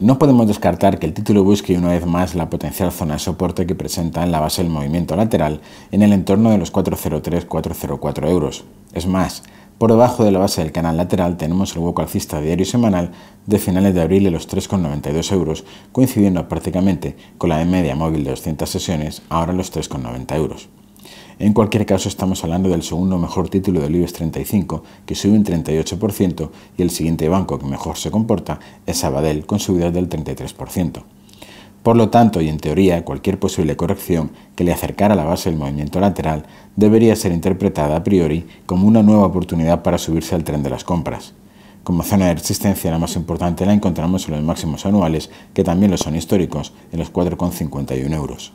No podemos descartar que el título busque una vez más la potencial zona de soporte que presenta en la base del movimiento lateral en el entorno de los 403-404 euros. Es más, por debajo de la base del canal lateral tenemos el hueco alcista diario y semanal de finales de abril de los 3,92 euros, coincidiendo prácticamente con la de media móvil de 200 sesiones, ahora los 3,90 euros. En cualquier caso, estamos hablando del segundo mejor título del IBEX 35, que sube un 38%, y el siguiente banco que mejor se comporta es Sabadell, con subidas del 33%. Por lo tanto, y en teoría, cualquier posible corrección que le acercara a la base del movimiento lateral debería ser interpretada a priori como una nueva oportunidad para subirse al tren de las compras. Como zona de resistencia, la más importante la encontramos en los máximos anuales, que también lo son históricos, en los 4,51 euros.